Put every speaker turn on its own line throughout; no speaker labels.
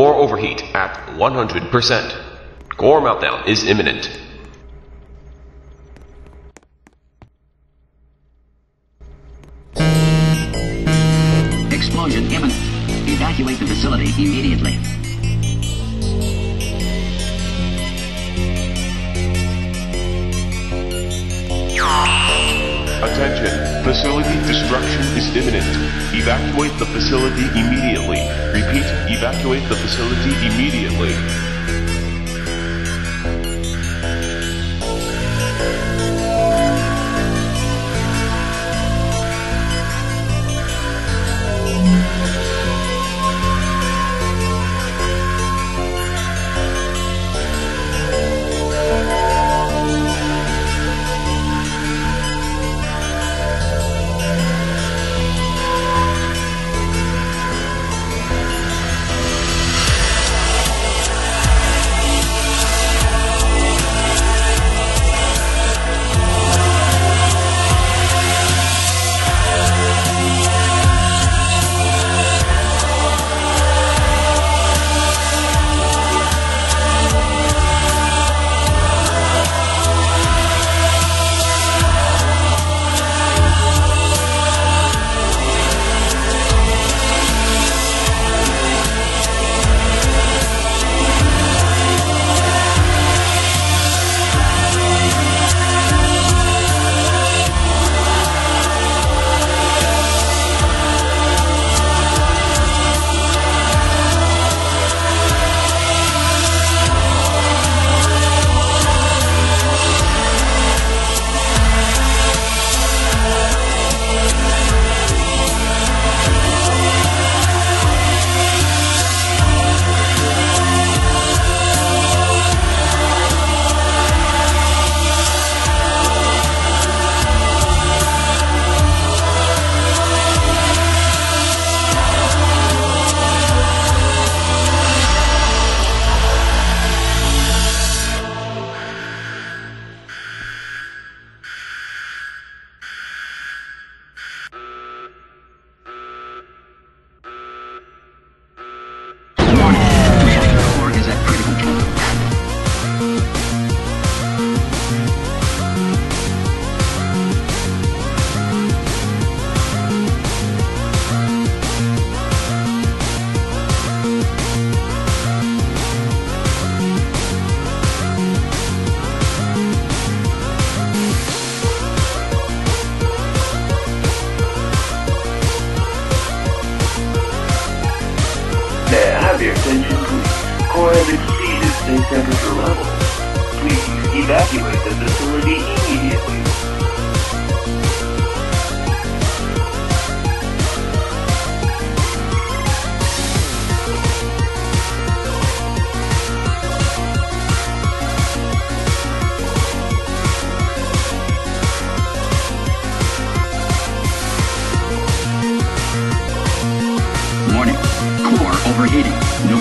Core overheat at 100%. Core meltdown is imminent.
Explosion imminent. Evacuate the facility immediately.
Is imminent. Evacuate the facility immediately. Repeat, evacuate the facility immediately.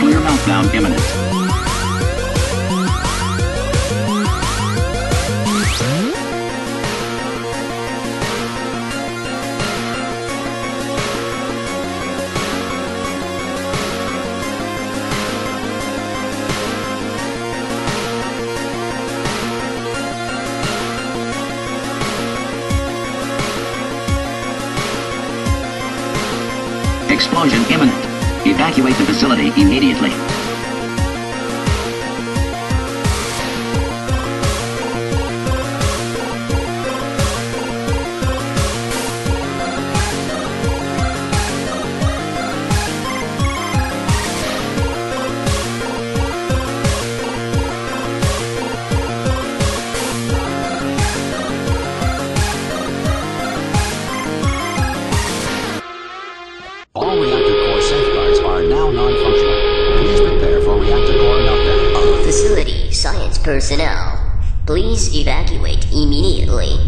Nuclear meltdown imminent. Explosion imminent. Evacuate the facility immediately.
Personnel, please evacuate immediately.